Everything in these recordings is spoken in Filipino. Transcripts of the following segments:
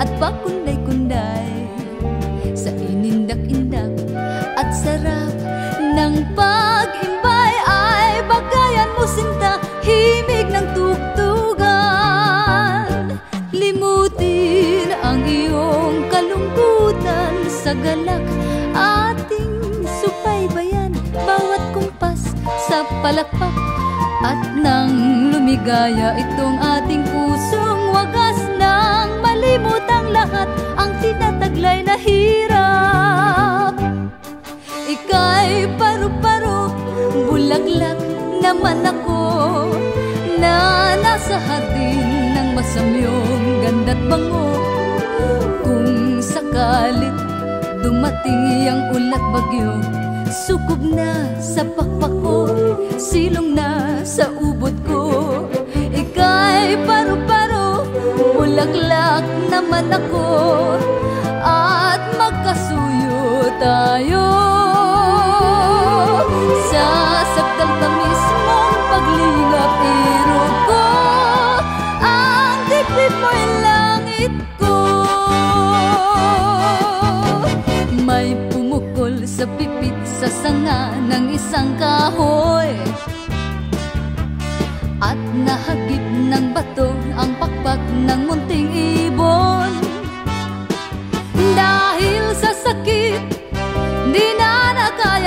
At pakunday-kunday Sa inindak-indak At sarap ng pag-imbay. Ay bagayan mo sinta Himig ng tugtugan. Limutin ang iyong kalungkutan Sa galak ating subaybayan. Bawat kumpas sa palakpak At nang lumigaya itong ating pusong Wagas nang malimot ang lahat Ang tinataglay na hirap. Ika'y paru-paro Bulaklak naman ako Na nasa hardin ng masamyong ganda't bango. Kung sakalit dumating ang ulat bagyo Sukob na sa pakpak ko Silong na sa ubod ko. Ika'y paru-paro naman ako At magkasuyo tayo. Sa sakdal ka mismong paglingap iro ko Ang dibdib mo'y langit ko. May pumukol sa pipit sa sanga ng isang kahoy. At nahagip ng bato ang pakpak ng munting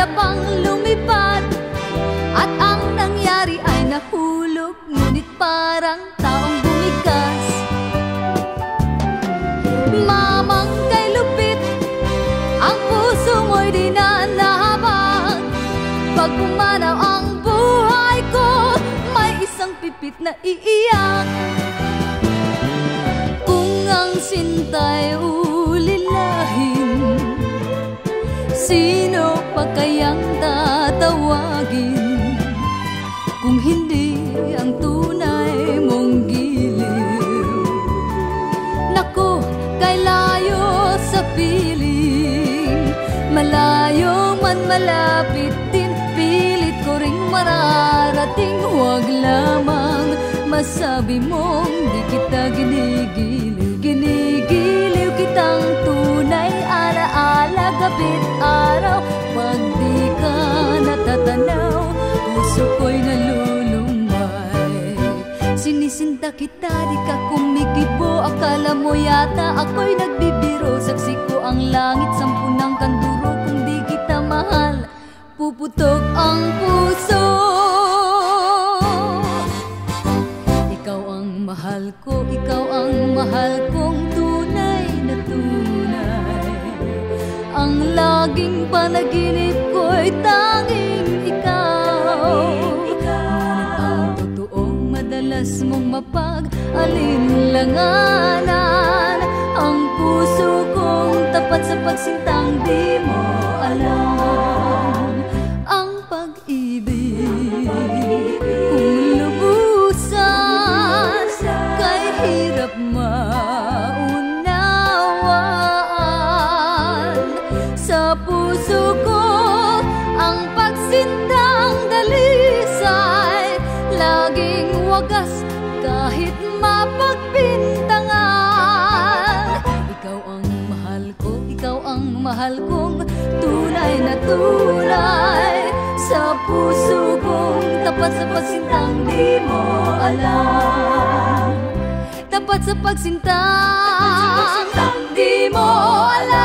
nakaya pang lumipad? At ang nangyari ay nahulog, ngunit parang taong bumigas Mamang kay lupit ang puso mo'y di na nahabag Pag pumanaw ang buhay ko May isang pipit na iiyak. Kung ang sinta'y ulilahin Sino kayang tatawagin. Kung hindi ang tunay mong giliw. Nako, kay layo sa piling. Malayo man malapit din Pilit ko ring mararating. Huwag lamang masabi mong Di kita ginigiliw. Ginigiliw kitang tunay Alaala gabit araw Puso ko'y nalulumay Sinisinta kita, di ka kumikibo. Akala mo yata ako'y nagbibiro. Saksi ko ang langit, sampu ng kanduro. Kung di kita mahal, puputok ang puso. Ikaw ang mahal ko, ikaw ang mahal kong tunay na tunay. Ang laging panaginip ko'y tanging ikaw madalas mong mapag-alinlanganan. Ang puso kong tapat sa pagsintang di mo alam. Ang pag-ibig kung lubusan Kay hirap maunawaan. Sa puso ko ang pagsintang dalisay Laging wagas kahit mapagpintangan Ikaw ang mahal ko, ikaw ang mahal kong tunay na tunay. Sa puso kong tapat sa pagsintang di mo alam. Tapat sa pagsintang di mo alam